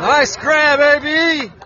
Nice grab, AB.